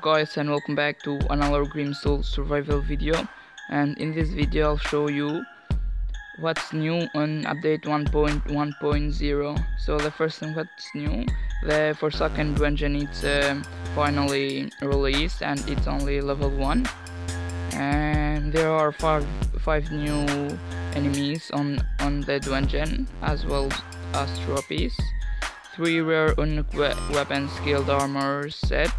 guys and welcome back to another Grim Soul survival video. And in this video I'll show you what's new on update 1.1.0 so the first thing what's new the Forsaken Dungeon it's um, finally released and it's only level 1 and there are five, five new enemies on, on the dungeon as well as trophies 3 rare unique weapon skilled armor set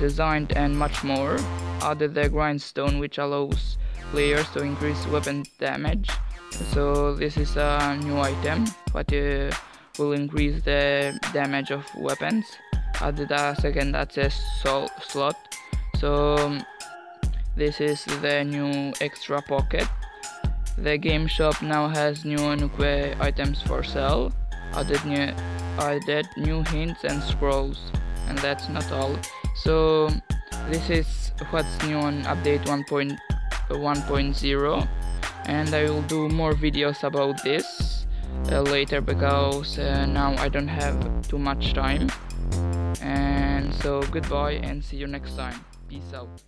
designed and much more. Added the grindstone which allows players to increase weapon damage. So this is a new item but uh, will increase the damage of weapons. Added a second access slot. So this is the new extra pocket. The game shop now has new unique items for sale. Added new, added new hints and scrolls and that's not all. So this is what's new on update 1.1.0 and I will do more videos about this uh, later because uh, now I don't have too much time. And so goodbye and see you next time. Peace out